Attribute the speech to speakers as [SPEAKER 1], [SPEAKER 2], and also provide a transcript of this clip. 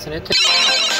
[SPEAKER 1] fascinated